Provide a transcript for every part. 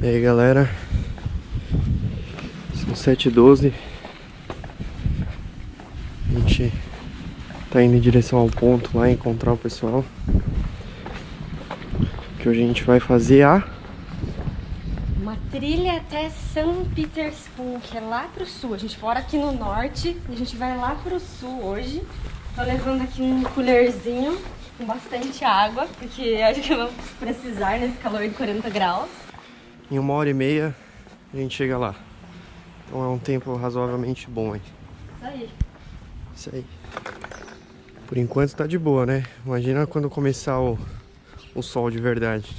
E aí galera, são 7h12 A gente tá indo em direção ao ponto lá encontrar o pessoal. Que hoje a gente vai fazer a Uma trilha até São Petersburgo, que é lá pro sul. A gente mora aqui no norte e a gente vai lá pro sul hoje. Tô levando aqui um colherzinho com bastante água Porque acho que vamos precisar nesse calor de 40 graus Em uma hora e meia a gente chega lá. Então é um tempo razoavelmente bom aí Isso aí. Isso aí. Por enquanto tá de boa, né? Imagina quando começar o, o sol de verdade.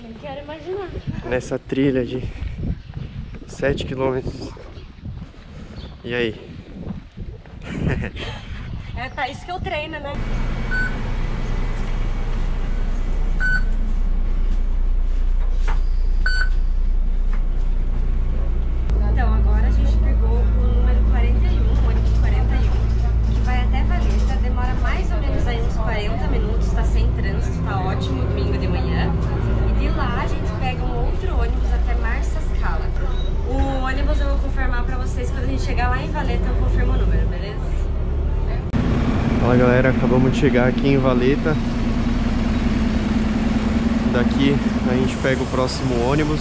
Nem quero imaginar. Nessa trilha de 7 quilômetros. E aí? É pra isso que eu treino, né? Então, agora a gente pegou o número 41, o ônibus 41, que vai até Valeta, demora mais ou menos aí uns 40 minutos, tá sem trânsito, tá ótimo, domingo de manhã. E de lá a gente pega um outro ônibus até Marsa Scala. O ônibus eu vou confirmar pra vocês quando a gente chegar lá em Valeta, eu confirmo o número, beleza? Fala galera, acabamos de chegar aqui em Valeta. Daqui a gente pega o próximo ônibus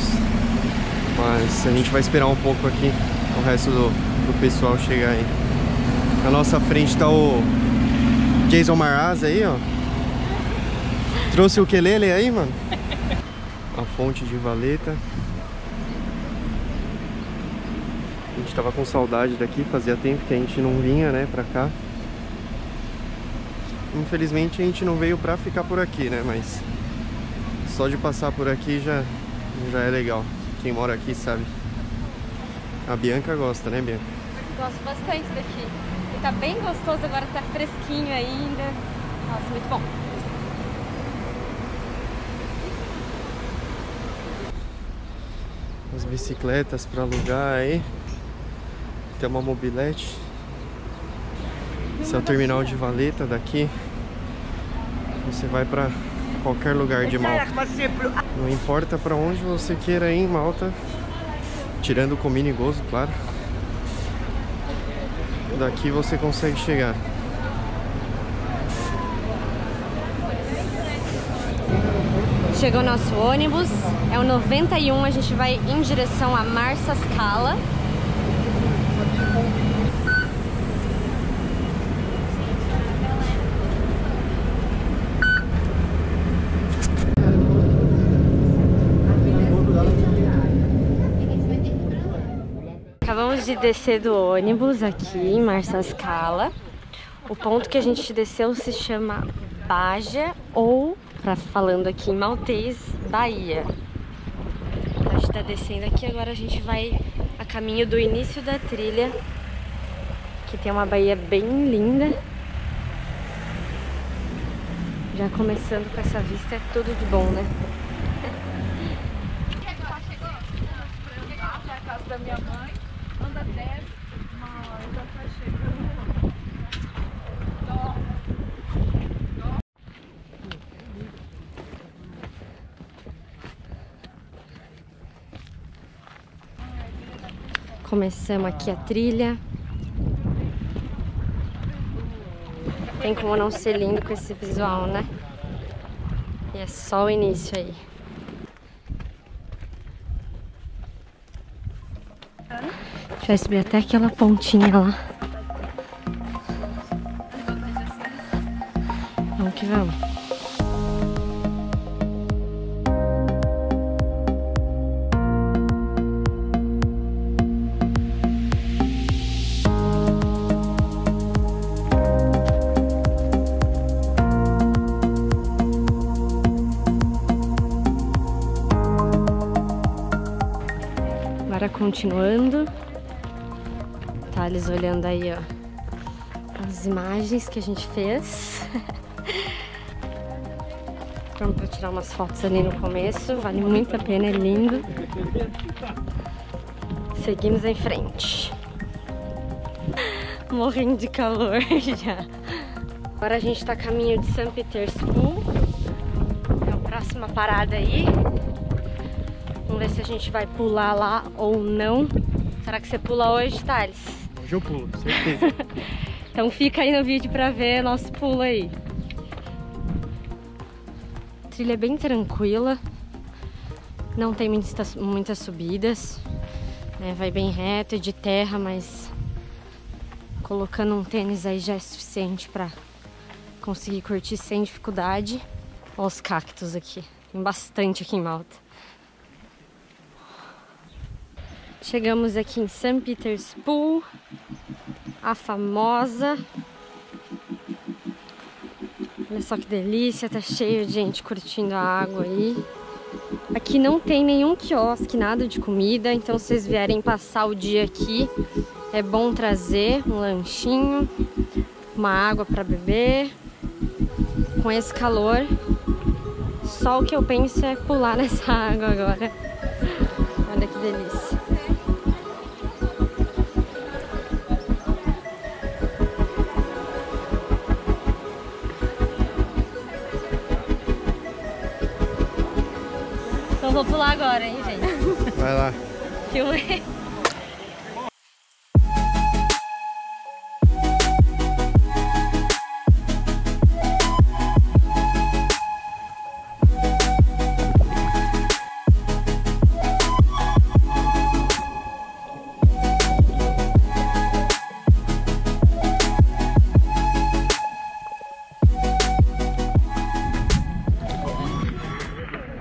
Mas a gente vai esperar um pouco aqui O resto do, do pessoal chegar aí. Na nossa frente tá o Jason Maraz aí, ó. Trouxe o quelele aí, mano? A fonte de Valeta. A gente tava com saudade daqui, fazia tempo que a gente não vinha, né, pra cá Infelizmente a gente não veio pra ficar por aqui, né? Mas só de passar por aqui já, já é legal. Quem mora aqui sabe. A Bianca gosta, né, Bianca? Gosto bastante daqui. E tá bem gostoso agora, tá fresquinho ainda. Nossa, muito bom. As bicicletas pra alugar aí. Tem uma mobilete. Esse é o terminal de Valeta daqui. Você vai pra qualquer lugar de Malta. Não importa pra onde você queira ir em Malta. Tirando o Comini Gozo, claro. Daqui você consegue chegar. Chegou nosso ônibus, é o 91, a gente vai em direção a Marsa Scala. Acabamos de descer do ônibus aqui em Marsa Scala. O ponto que a gente desceu se chama Baja ou, pra, falando aqui em maltês, Bahia. A gente tá descendo aqui, agora a gente vai a caminho do início da trilha, que tem uma baía bem linda. Já começando com essa vista, é tudo de bom, né? da minha mãe, anda 10, mas já tá chegando. Começamos aqui a trilha. Tem como não ser lindo com esse visual, né? E é só o início aí. A gente vai subir até aquela pontinha lá. Agora continuando. Thales olhando aí, ó. As imagens que a gente fez. Vamos pra tirar umas fotos ali no começo. Vale muito a pena, é lindo. Seguimos em frente. Morrendo de calor já. Agora a gente tá a caminho de São Petersburgo. É a próxima parada aí. Vamos ver se a gente vai pular lá ou não. Será que você pula hoje, Thales? Hoje eu pulo, certeza. então fica aí no vídeo pra ver nosso pulo aí. A trilha é bem tranquila. Não tem muitas, muitas subidas. Né? Vai bem reto, é de terra, mas colocando um tênis aí já é suficiente para conseguir curtir sem dificuldade. Olha os cactos aqui. Tem bastante aqui em Malta. Chegamos aqui em St. Peter's Pool, a famosa. Olha só que delícia, tá cheio de gente curtindo a água aí. Aqui não tem nenhum quiosque, nada de comida, então se vocês vierem passar o dia aqui, é bom trazer um lanchinho, uma água para beber. Com esse calor, só o que eu penso é pular nessa água agora. Olha que delícia. Pular agora, hein, gente? Vai lá. Filmei.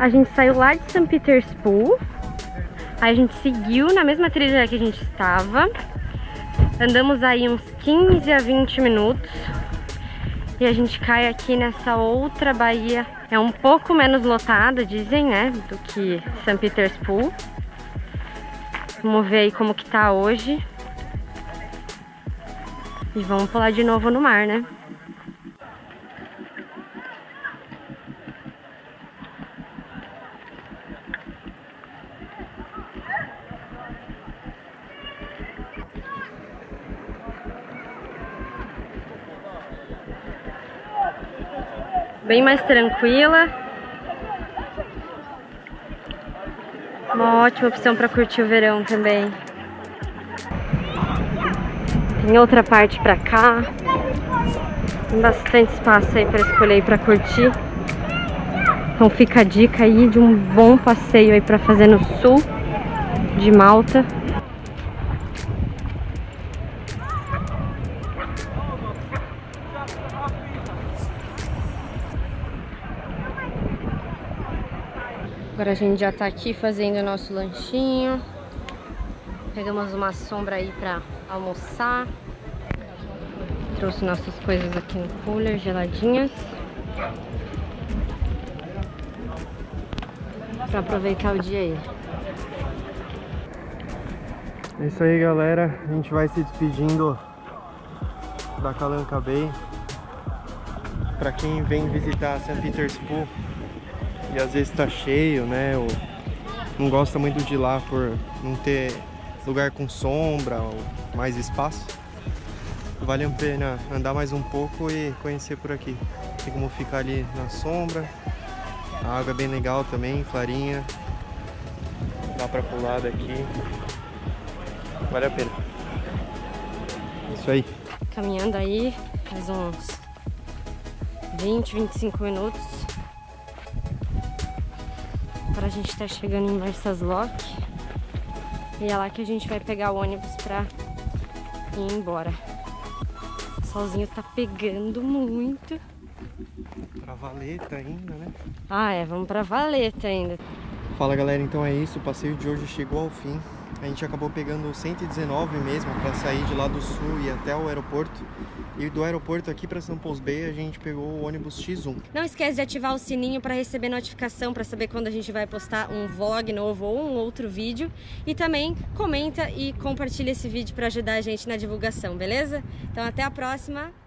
A gente saiu lá de St. Peter's Pool. Aí a gente seguiu na mesma trilha que a gente estava. Andamos aí uns 15 a 20 minutos. E a gente cai aqui nessa outra baía. É um pouco menos lotada, dizem, né? Do que St. Peter's Pool. Vamos ver aí como que tá hoje. E vamos pular de novo no mar, né? Bem mais tranquila. Uma ótima opção para curtir o verão também. Tem outra parte para cá. Tem bastante espaço aí para escolher para curtir. Então fica a dica aí de um bom passeio aí para fazer no sul de Malta. Agora a gente já tá aqui fazendo o nosso lanchinho. Pegamos uma sombra aí pra almoçar. Trouxe nossas coisas aqui no cooler, geladinhas. Pra aproveitar o dia aí. É isso aí, galera. A gente vai se despedindo da Calanca Bay. Pra quem vem visitar St. Peter's Pool, e às vezes tá cheio, né? Ou não gosta muito de ir lá por não ter lugar com sombra ou mais espaço. Vale a pena andar mais um pouco e conhecer por aqui. Tem como ficar ali na sombra. A água é bem legal também, clarinha. Dá pra pular daqui. Vale a pena. Isso aí. Caminhando aí, faz uns 20, 25 minutos gente tá chegando em Lock E é lá que a gente vai pegar o ônibus pra ir embora. O solzinho tá pegando muito. Pra Valeta ainda, né? Ah, é, vamos pra Valeta ainda. Fala galera, então é isso, o passeio de hoje chegou ao fim. A gente acabou pegando o 119 mesmo para sair de lá do sul e até o aeroporto. E do aeroporto aqui para São Paulo Bay a gente pegou o ônibus X1. Não esquece de ativar o sininho para receber notificação para saber quando a gente vai postar um vlog novo ou um outro vídeo. E também comenta e compartilha esse vídeo para ajudar a gente na divulgação, beleza? Então até a próxima.